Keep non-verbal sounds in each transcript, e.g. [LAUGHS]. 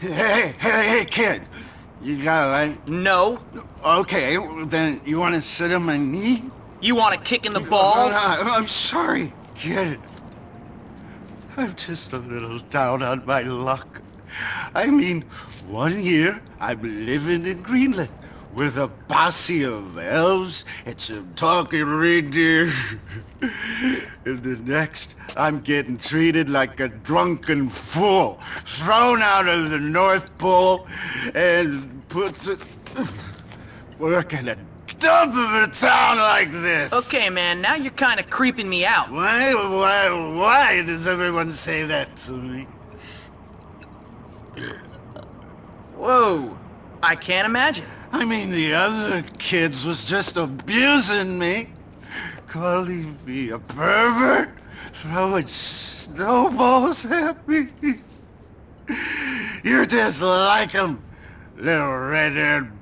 Hey, hey, hey, kid. You got it, right? No. Okay, then you want to sit on my knee? You want a kick in the balls? Uh, I'm sorry, kid. I'm just a little down on my luck. I mean, one year I'm living in Greenland with a posse of elves and some talking reindeer. and the next, I'm getting treated like a drunken fool, thrown out of the North Pole and put to work in a dump of a town like this. Okay, man, now you're kind of creeping me out. Why, why, why does everyone say that to me? Whoa. I can't imagine. I mean, the other kids was just abusing me. Calling me a pervert, throwing snowballs at me. You're just like him, little red-haired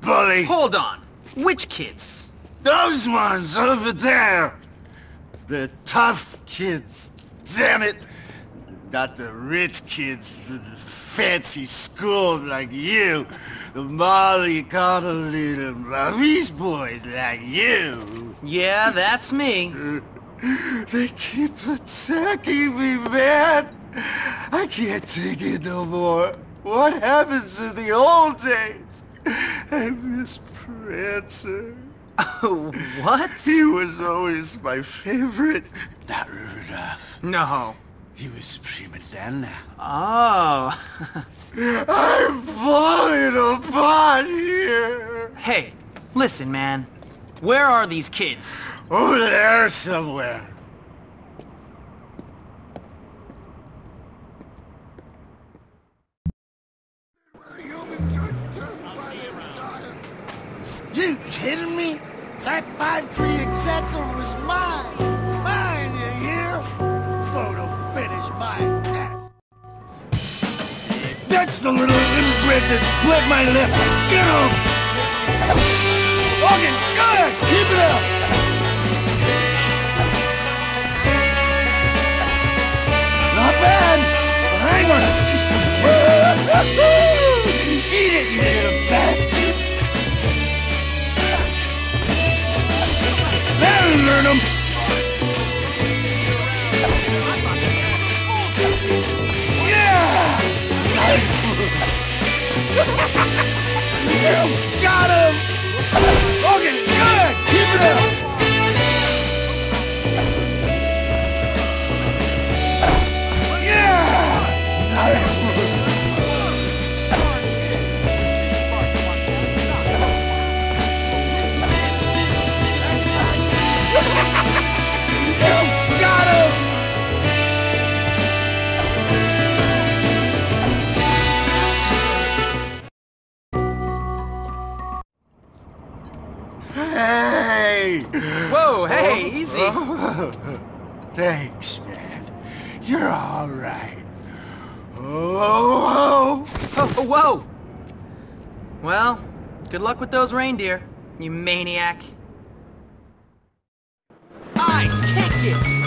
bully. Hold on. Which kids? Those ones over there. The tough kids. Damn it. Not the rich kids from fancy school like you. The Molly Connolly and these boys like you. Yeah, that's me. [LAUGHS] They keep attacking me, man. I can't take it no more. What happens to the old days? I miss Prancer. Oh, [LAUGHS] what? He was always my favorite. Not Rudolph. No. He was a prima donna. Oh. [LAUGHS] I'm falling apart here. hey, listen, man. Where are these kids? Over there somewhere. You kidding me? That 5-3 exacta was mine. Mine, you hear? Photo finish my ass. That's the little inbred that split my lip. Get him! Logan, good! Keep it up! Not bad, but I want to see some Eat it, you little bastard! That'll learn him! You got him! Logan, good! Keep it up! Hey! Whoa, hey, easy. [LAUGHS] Thanks, man. You're all right. Oh, Oh, oh, whoa! Well, good luck with those reindeer, you maniac. I kick it!